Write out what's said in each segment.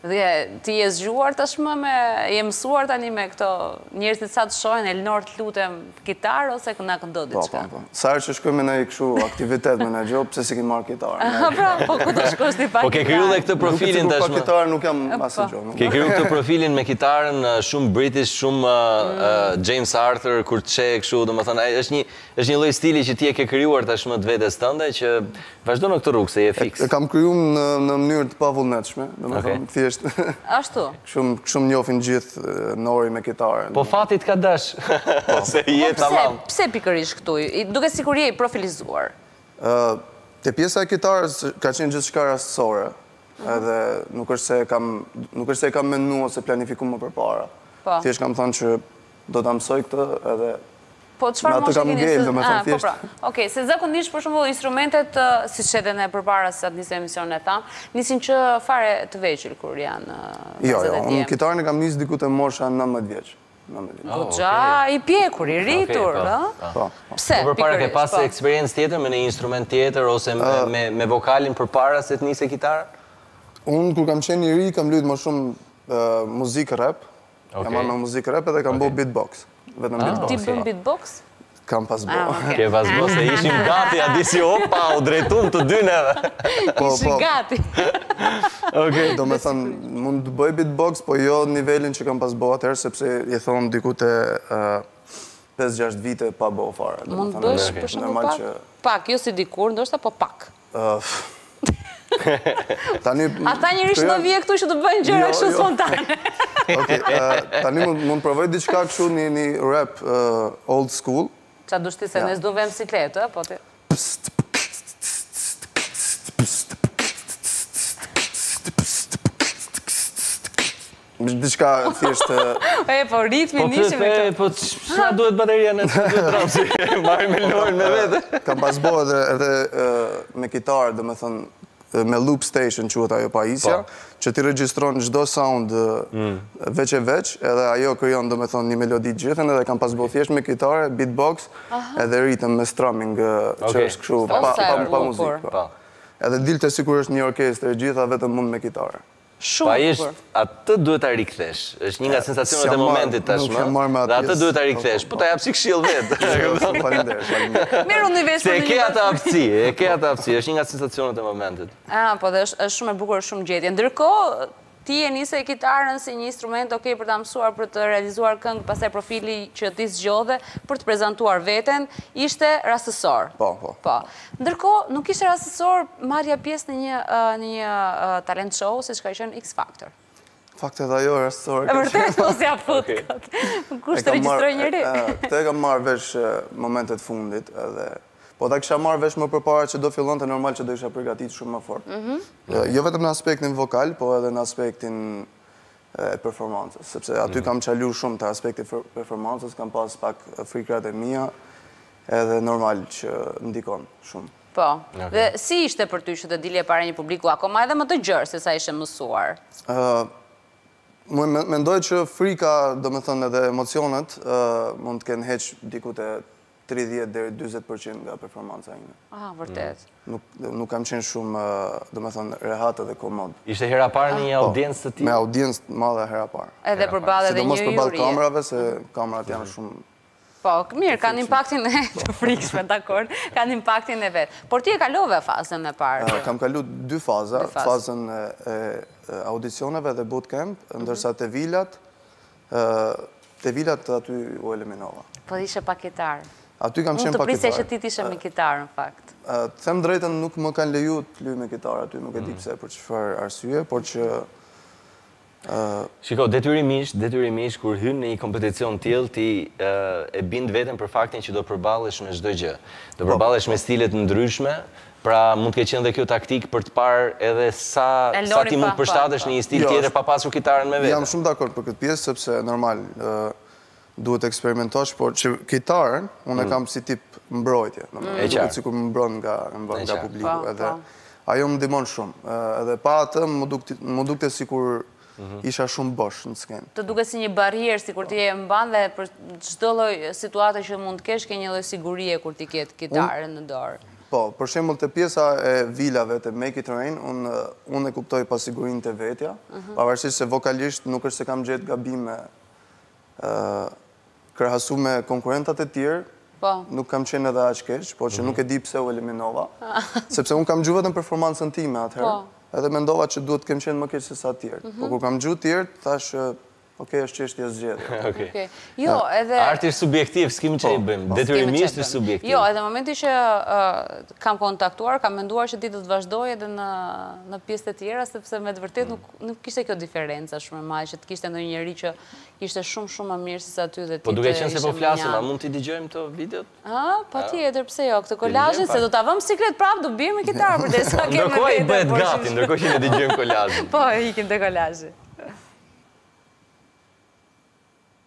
Dhe ti je zgjuar tashmë me, je mësuar tani me këto njerëzit sa të shohin Elnor të lutem kitarë ose na këndo diçka. Po, po, po. Sa herë që shkoj me ndonjë kështu aktivitet me ndonjë gjë, pse s'ke marrë kitarë? Aha, pra, po ku do shkosh ti pa kitarë? Po ke kriju dhe këtë profilin tashmë. Nuk e di kur pa kitarë nuk jam asnjë gjë. Ke kriju këtë profilin me kitarën shumë british, shumë James Arthur kur të sheh kështu, domethënë është një është një lloj stili që ti e ke krijuar tashmë të vetes tënde që Vazhdo në këtë rrugë, se je fiks. E kam kriju në mënyrë të pavullnetshme, domethënë, thjesht. Ashtu. Kështu më njofin gjithë Nori me kitarën. Po fati të ka dash, se je tamam. Po pse pikërisht këtu, dukesh sikur je i profilizuar? Te pjesa e kitarës ka qenë gjithçka rastësore, edhe nuk është se e kam menua ose planifikuar më përpara. Po. Thjesht kam thonë që Do ta mësoj këtë edhe Po çfarë moshe ke nisur domethënë thjesht. Okej, se zakonisht për shembull instrumentet siç edhe ne përpara se të nisnim emisionin e thamë, nisin që fare të vegjël kur janë. Jo, jo, unë kitarën e kam nis diku te mosha 19 vjeç. Goxha i pjekur, i rritur, ëh? Po. Pse? Po përpara ke pas eksperiencë tjetër me një instrument tjetër ose me me vokalin përpara se të nisje kitarën? Unë kur kam qenë i ri kam luajtur më shumë muzikë rap, Jam marrë me muzikë rap edhe kam bo beatbox. Vetëm ah. beatbox. Ti bën jo. beatbox? Kam pas bo. Ah, Ke pas bo se ishim gati, e di si, opa, u drejtum të dy ne. Po, ishim po. gati. Ok. Domethënë, mund të bëj beatbox, po jo në nivelin që kam pas bo atëherë, sepse i thonë diku te 5-6 vite pa bo fare. Mund të bësh për shembull pak? Pak, jo si dikur, ndoshta po pak. Ata njerëzit vijnë këtu që të bëjnë gjëra jo, shumë jo. spontane. Tani mund të provoj diçka kështu një rap old school. Ça do ti se ne s'do vëmë siklet, po ti? Diçka thjesht... E, po ritmi po, nisim me këtë. Po, ç'na duhet bateria ne të të trapsi? Marrim Elnorin me vete. Kam pas bo edhe, edhe me kitarë, domethënë, me loop station quhet ajo pajisja, po. që ti regjistron çdo sound mm. veç e veç, edhe ajo krijon domethënë një melodi gjithën, edhe kam pas bo thjesht me kitarë, beatbox, edhe ritëm me strumming, që është kështu pa, pa, pa, pa muzikë. Po. Edhe dilte sikur është një orkestër e gjitha vetëm unë me kitarë. Shumë e bukur. Atë duhet ta rikthesh. Është një nga sensacionet e momentit tashmë. Nuk merrem me atë pjesë. Dhe atë duhet ta rikthesh. Po ta jap si këshillë vetë. Faleminderit, faleminderit. Marr unë vesh për një. Se e ke atë aftësi, e ke atë aftësi, është një nga sensacionet e momentit. Ah, po dhe është shumë e bukur, është shumë gjetje. Ndërkohë, ti e nise kitarën si një instrument ok për ta mësuar për të realizuar këngë, pastaj profili që ti zgjodhe për të prezantuar veten ishte rastësor. Po, po. Po. Ndërkohë, nuk ishte rastësor marrja pjesë në një në një talent show siç ka qenë X Factor. Fakt edhe ajo është rastësore. Vërtet mos ja fut kot. Kush të regjistroi njeri? Këtë e kam marrë vesh momentet e fundit edhe po ta kisha marrë vesh më përpara që do fillonte normal që do isha përgatit shumë më fort. Jo vetëm në aspektin vokal, po edhe në aspektin e performancës, sepse aty mhm kam çalu shumë te aspekti performancës, kam pas pak frikërat e mia, edhe normal që ndikon shumë. Po, dhe si ishte për ty që të dilje para një publiku akoma edhe më të gjerë sesa ishe mësuar? Mendoj që frika, domethënë edhe emocionet, mund të kenë heq diku te tridhjetë deri dyzet për qind nga performanca ime. Ah, vërtet. Nuk kam qenë shumë, domethënë, rehat dhe komod. Ishte hera e parë në një po, audiencë të tillë? Me audiencë të madhe hera e parë. Edhe përballë edhe një juri. Sidomos përballë kamerave, se kamerat janë shumë... Po, mirë, kanë impaktin e... të frikshme, dakord, kanë impaktin e vet. Por ti e kalove fazën e parë? Kam kalu dy faza, fazën e audicioneve dhe bootcamp, mhm. ndërsa te vilat, Te vilat aty u eliminova. Po ishe pa kitarë. Aty kam qenë pa kitarë. Mund të prisja që ti t'ishe me kitarë në fakt. Të them të drejtën nuk më kanë leju të luj me kitarë aty, nuk e di pse për çfarë arsye, por që Shiko, detyrimisht, detyrimisht kur hyn në një kompeticion të tillë ti e bind veten për faktin që do përballesh me çdo gjë. Do përballesh me stile të ndryshme, Pra mund të ketë qenë dhe kjo taktikë për të parë edhe sa sa ti mund të përshtatesh në një stil tjetër pa pasur kitarën me vete. Jam shumë dakord për këtë pjesë sepse normal duhet të eksperimentosh, por që kitarën unë e kam si tip mbrojtje, domethënë më duket sikur më mbron nga nga publiku edhe ajo më ndihmon shumë edhe pa atë m'u dukte sikur isha shumë bosh në skenë. Të duket si një barrierë, sikur ti e mban dhe për çdo lloj situate që mund të kesh, ke një lloj sigurie kur ti ke kitarën në dorë. Po, për shembull te pjesa e Vilave, te Make It Rain, unë unë e kuptoj pasigurinë te vetja, pavarësisht se vokalisht nuk është se kam gjetë gabime, Krahasu me konkurrentat e tjerë, po. nuk kam qenë edhe aq keq, por që nuk e di pse u eliminova, sepse unë kam dëgju vetëm performancën time atëherë, po. edhe mendova që duhet të kem qenë më keq sesa të tjerët. Mhm. Po kur kam dëgju të tjerët, thashë, ok, është çështje zgjedhje. Ok. Jo, edhe... Arti është subjektiv, s'kemi ç'i po, bëjmë. Po. Detyrimisht është subjektiv. Jo, edhe momentin që të kam kontaktuar, kam menduar që ti do të vazhdoje edhe në pjesët e tjera, sepse me të vërtetë nuk Nuk ishte kjo diferenca shumë e madhe që të kishte ndonjë njeri që ishte shumë shumë më mirë sesa ty dhe ti. Po duke qenë se po flasim, a mund t'i dëgjojmë këto videot? Ha, po ti edhe pse jo, këtë kolazhin se do ta vëmë në siklet prapë, do bie me kitarë për të sa kemi. Ndërkohë ai bëhet gati, ndërkohë që ne dëgjojmë kolazhin. Po, ikim te kolazhi.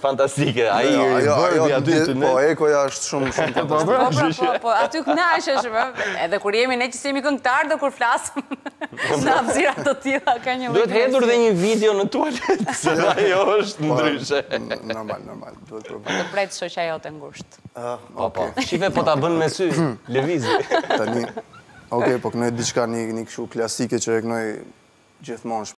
Fantastike, ai i bërbi aty te ne. Po, ekoja është shumë, shumë fantastike. Po, pra, po, pra, po, aty këna është shumë. Edhe kur jemi ne që si jemi këngëtarë dhe kur flasëm, në hapësira të tila, ka një dëgjim. Duhet hedhur dhe një video në tualet, se ajo është ndryshe. Normal, normal, duhet provuar. Të prejtë shoqa jo të ngusht. Po, po, shive po ta bënë me sy, lëvizi. Tani, okej, po kënoj diçka një këshu klasike që e kënoj gjithmonë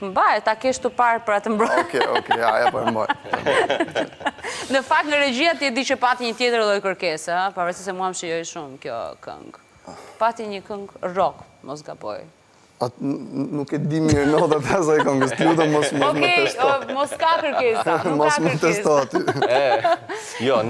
Mbaje ta kesh të parë për atë mbrojë. Okej, okej, ja, ja, për mbrojë. Në fakt, nga regjia ti e di që pati një tjetër lloj kërkese, pavarësisht se mua më shijoi shumë kjo këngë. Pati një këngë rock, mos gaboj. Nuk e di mirë edhe të asaj këngës, të lutem mos më testo. Ok, po s'ka kërkesa, nuk ka kërkesa. Mos më testo aty. Jo,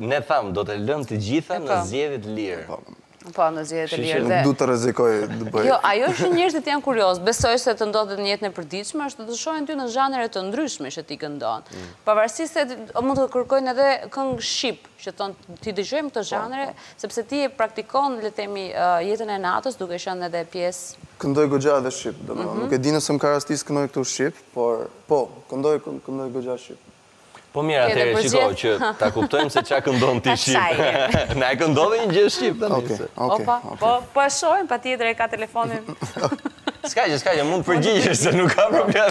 ne thamë, do t'i lëmë të gjitha në zgjedhje të lirë. Po, po, në zgjedhje të lirë. Shyqyr, nuk du të rrezikoj të bëj. Jo, ajo është njerëzit janë kuriozë, besoj se të ndodh dhe në jetën e përditshme, është të të shojnë ty në zhanre të ndryshme që ti këndon. Pavarësisht se mund të kërkojnë edhe këngë shqip. që duan t'i dëgjojnë këto zhanre, sepse ti e praktikon le të themi jetën e natës duke qenë edhe pjesë Këndoj goxha edhe shqip, domethënë nuk e di nëse më ka rastis të këndoj këtu shqip, por po, këndoj këndoj goxha shqip. Po mirë, atëherë shiko që ta kuptojmë se çfarë këndon ti shqip. Na e këndo dhe një gjë shqip tani. Okej, okej. Opa, po po e shohim patjetër e ka telefonin. S'ka gjë, s'ka gjë, mund të përgjigjesh se nuk ka problem.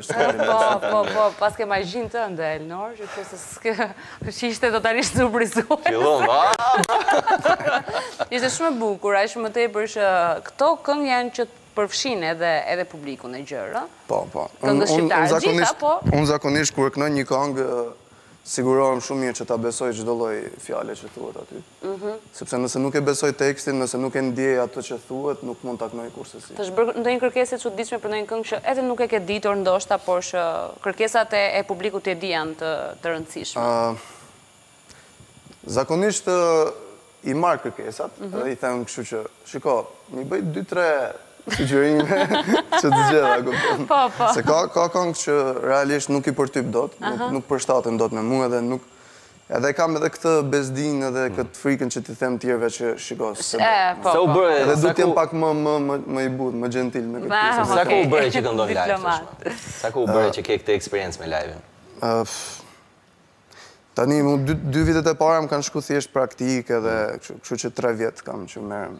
Po, po, po, paske magjinë tënde, Elnor, që kështë s'ke, që ishte totalisht e surprizuar. Fillon, a? Ishte shumë bukur, a ishte më tepër që këto këngë janë që përfshijnë edhe, edhe publikun e gjerë. Po, po. Këngët shqiptare, gjitha, po. Unë zakonisht, kur kënoj një këngë, sigurohem shumë mirë që ta besoj çdo lloj fjale që thuhet aty. Sepse nëse nuk e besoj tekstin, nëse nuk e ndjej ato që thuhet, nuk mund ta kënoj kurrsesi. Të është bërë ndonjë kërkesë e çuditshme për ndonjë këngë që edhe nuk e ke ditur ndoshta, por që kërkesat e publikut ti e di janë të rëndësishme? Zakonisht i marr kërkesat dhe i them këshu që, shiko, m'i bëj dy tre sugjerime që të zgjedh, a kupton? Po, po. Se ka këngë që realisht nuk i përtyp dot, nuk përshtaten dot me mua dhe nuk Edhe kam edhe këtë bezdinë edhe këtë frikën që t'u them të tjerëve që shiko, s'e bëj. E, po, po. Edhe duhet të jem pak më, më, më, më i butë, më gjentil me këtë pjesë. Okej. Sa kohë u bëre që këndon live tashmë? Sa kohë u bëre që ke këtë eksperiencë me live-in? Tani, mu dy, dy vitet e para më kanë shku thjesht praktikë edhe kështu, kështu që tre vjet kam që merrem.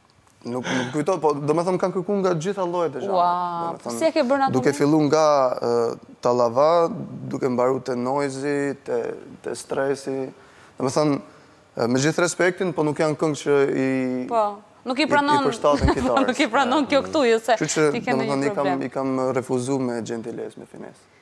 Nuk më kujtohet, po domethënë kanë kërku nga gjitha llojet e zhanreve. Ua, po si e ke bërë në atë? Duke fillu nga tallava, duke mbaru te Noizy, te Stresi. Domethënë, me gjithë respektin, po nuk janë këngë që i... Po, nuk i pranon... I përshtaten kitarës. Nuk i pranon kjo këtu, jo se ti ke ndonjë problem. Që që, domethënë, i kam refuzu me xhentilesë, me finesë.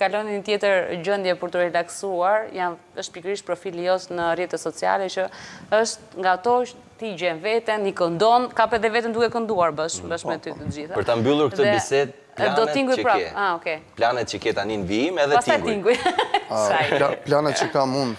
kalon në një tjetër gjendje për t'u relaksuar, janë, është pikërisht profili yt në rrjetet sociale që është nga ato ti gjen veten, i këndon, kap edhe veten duke kënduar bësh, bësh me ty të gjitha. Për ta mbyllur këtë bisedë, planet që ke. Ah, okay. Planet që ke tani në vijim edhe tinguj. Pastaj tinguj. Planet që kam unë,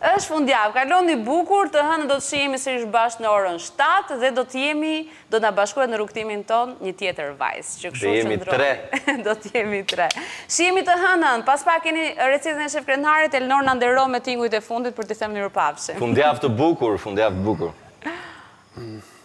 Është fundjavë, kaloni bukur, të hënën do të shihemi sërish bashkë në orën shtatë dhe do të jemi, do të na bashkohet në rrugëtimin tonë një tjetër vajzë, që kështu qëndroni, do të jemi tre. Shihemi të hënën, pas pak keni recetën e shef Krenharit, Elnor na nderon me tingujt e fundit për t'i thënë mirupafshim. Fundjavë të bukur, fundjavë të bukur.